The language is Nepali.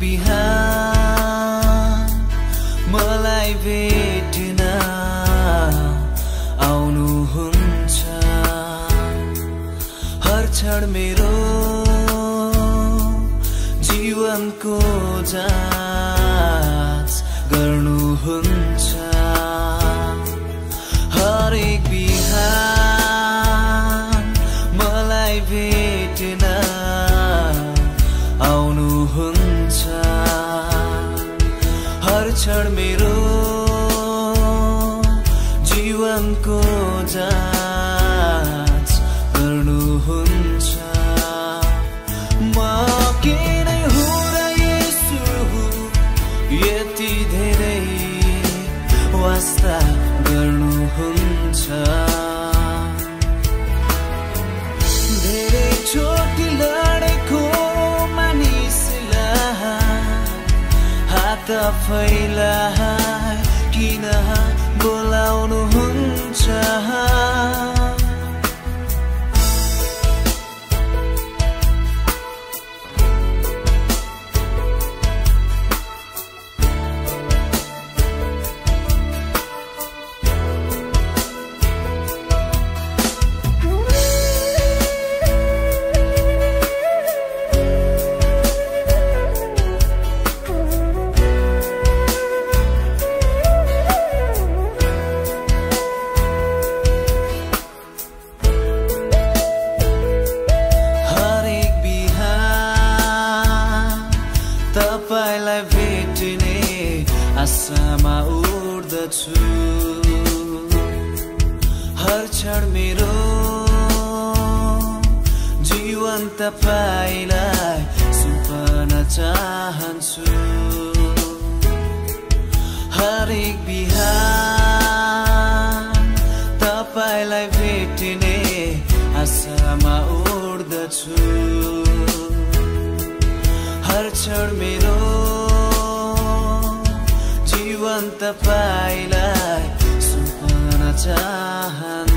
बिहान मलाई भेट्न आउनुहुन्छ। हर क्षण मेरो जीवनको जाँच गर्नुहुन्छ। हरेक बिहान मलाई भेट्न क्षण मेरो जीवनको जाँच फैला किन बोलाउनुहुन्छ? आशामा उड्दछु हर क्षण मेरो जीवन तपाईँलाई सुम्पन चाहन्छु। हरेक बिहान तपाईँलाई भेट्ने आशामा उड्दछु हर क्षण मेरो तपाईँलाई सुम्पन चाहन्छु।